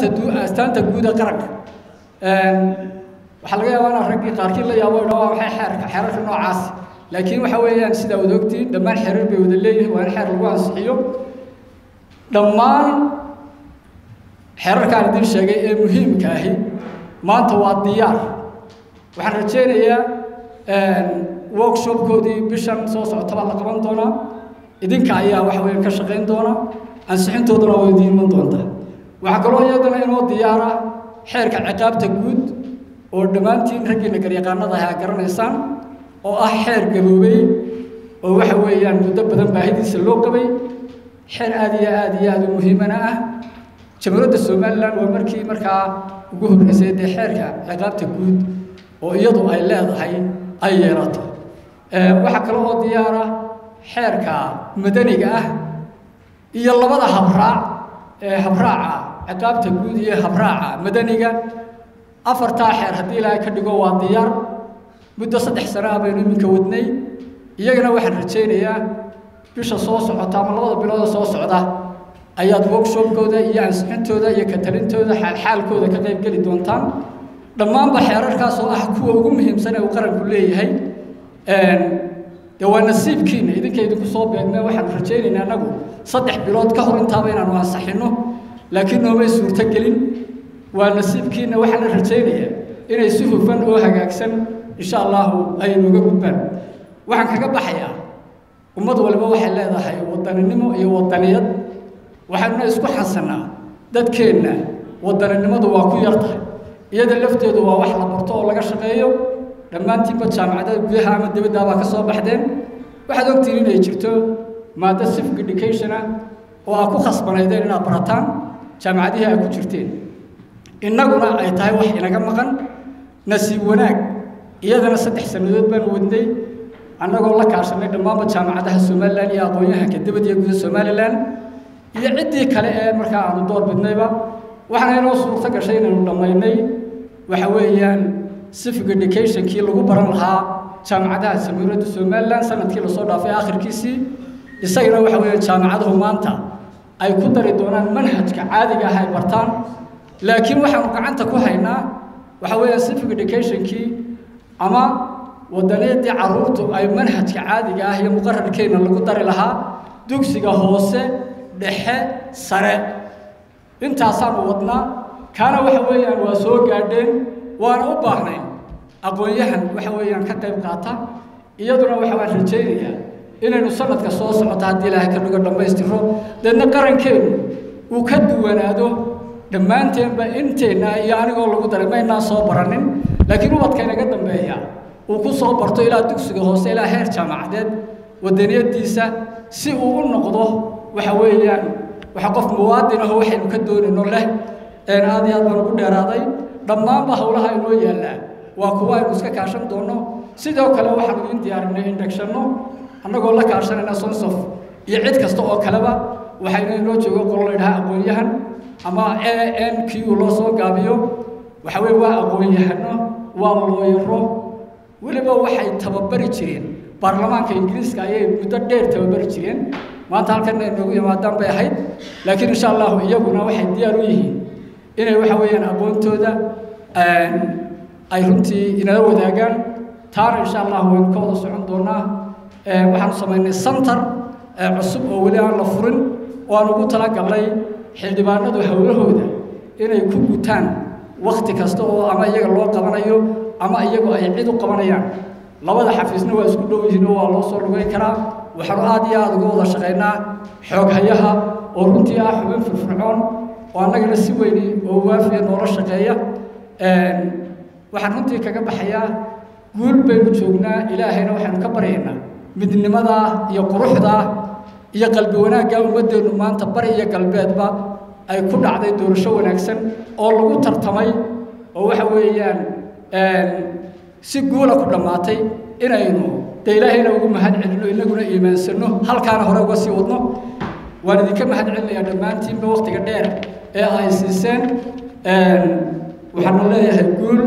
astaanta du astaanta guud ee qaranka waxaa laga yaabaa inaa raggii qaarkii la yaabo idhaa waa maxay xeerka xeerarka noocaas. Laakiin waxa weeyaan sidaa wada ogtiin dhammaan xeerar bay wada leeyihiin waa in xeer lagu ansixiyo. Dhammaan xeerarkaan idiin sheegay ee muhiimka ahi maanta waa diyaar. Waxaan rajaynayaa workshopkoodii bishan soo socotaba la qaban doonaa. Idinka ayaa waxa weeye ka shaqayn doona ansixintoodana waa idiin iman doontaa waxaa kaloo iyadana inoo diyaara xeerka ciqaabta guud oo dhammaantiin raggiina garyaqaanada ahaa garanaysaan oo ah xeer gaboobey oo waxa weeyaan muddo badan baahidiisa loo qabay. Xeer aada iyo aada iyo aada u muhiimana ah. Jamhuuriyadda somalilan waa markii markaa ugu horreysay dee xeerka ciqaabta guud oo iyadu ay leedahay ay yeelato. Waxaa kale oo diyaara xeerka madaniga ah iyo labada habraac ee habraaca ciqaabta guud iyo habraaca madaniga afartaa xeer haddii ilaahay ka dhigo waa diyaar. Muddo saddex sano baynu iminka wadnay iyagana waxaan rajaynayaa bisha soo socota ama labada bilooda soo socda. Ayaad workshopkooda iyo ansixintooda iyo katalintooda xaalxaalkooda ka qayb geli doontaan. Dhammaanba xeerarkaas oo ah kuwa ugu muhiimsan ee uu qaranku leeyahay. Dee waa nasiibkiina idinka idinku soo beegmee waxaanu rajaynaynaa annagu saddex bilood ka hor intaaba inaanu ansaxinno laakiin noomay suurto gelin waa nasiibkiina waxaana rajaynayaa. Inay si hufan oo hagaagsan insha allahu ay nooga gudbaan. Waxaan kaga baxayaa. Ummad waliba waxay leedahay wadaninimo iyo wadaniyad waxaanuna isku xasannaa dadkeenna. Wadaninimadu waa ku yartahay iyada lafteedu waa wax la barto oo laga shaqeeyo. Dhammaantiinba jaamacadada gudaha ama dibaddaabaa ka soo baxdeen. Waxaad ogtihiin inay jirto maaddo civic education ah oo aad ku khasbanaydeen inaad barataan jaamacadihii aad ku jirteen. Innaguna ay tahay wax inaga maqan nasiib wanaag. Iyadana saddex sannadood baan wadnay annagoo la kaashanay dhammaanba jaamacadaha somalilan iyo aqoon-yahanka iyo guda somalilan iyo ciddii kale ee markaa aanu door bidnayba. Waxaana inoo suurto gashay inaynu dhammaynay waxa weeyaan civic educationkii lagu baran lahaa jaamacadaha jamhuuriyadda somalilan sannadkii la soo dhaafay akhirkiisii isagana waxa weeyaan jaamacaduhu maanta ay ku dari doonaan manhajka caadiga ah ay bartaan. Laakiin waxaanu gacanta ku haynaa waxa weeyaan civic educationkii ama wadaniyadii carruurtu ay manhajka caadiga ah iyo muqararkeenna lagu dari lahaa dugsiga hoose dhexe sare. Intaasaanu wadnaa kaana waxa weeyaan waa soo gaadheen waana u baahnayn. Aqoon-yahan waxa weeyaan ka qayb qaata iyaduna waxa waan rajaynayaa inaynu sanadka soo socoto haddii ilaahay ka dhigo dhammaystiro deedna qarankeenu uu ka duwanaado dhammaanteenba inteenna iyo anigoo lagu daray maynaan soo baranin laakiin ubadka inaga dambeeya uu ku soo barto ilaa dugsiga hoose ilaa heer jaamacadeed wadaniyadiisa si uu u noqdo waxa weeyaan waxa qof muwaadin aho waxaynu ka doonayno leh aad iyo aad baan ugu dheeraaday. Dhammaanba howlaha inoo yaallaa waa kuwa aynu iska kaashan doonno. Sidoo kale waxaanu idin diyaarinay indhagshanno annagoo la kaashanayna sonsof iyo cid kasta oo kaleba waxaynu inoo joogo qolo la yidhaha aqoon-yahan ama a n q loo soo gaabiyo. Waxa weye waa aqoon-yahano waa looyaro weliba waxay tababari jireen. Baarlamaanka ingiriiska ayay muddo dheer tababari jireen. Maanta halkan ay noogu yimaadaan bay ahayd. Laakiin insha allahu iyaguna waxay diyaar u yihiin inay waxa weeyaan aqoontooda ay runtii inala wadaagaan. Taana insha allahu waynu ka wada socon doonaa waxaanu samaynay santar cusub oo weli aan la furin oo aan ugu talagalnay xildhibaanadu howlahooda inay ku gutaan wakti kasta oo ama iyaga loo qabanayo ama iyagu ay cid u qabanayaan. Labada xafiisna waa isku dhow yihiin oo waa loo soo lugeyn karaa. Waxaanu aad iyo aada uga wada shaqaynaa xooghayaha oo runtii ah xubin firfircoon oo annagana si weyni oo waafiya noola shaqeeya. Waxaan runtii kaga baxayaa guul baynu joognaa ilaahayna waxaynu ka baryaynaa midnimadaa iyo quruxdaa iyo qalbi wanaaggaa ummaddeennu maanta bari iyo galbeedba ay ku dhacday doorasho wanaagsan oo lagu tartamay oo waxa weeyaan si guula ku dhammaatay inaynu dee ilaahayna ugu mahad celino inaguna iimaansanno halkaana hore uga sii wadno. Waan idinka mahad celinayaa dhammaantiinba waktiga dheer ee ay siiseen waxaanu leeyahay guul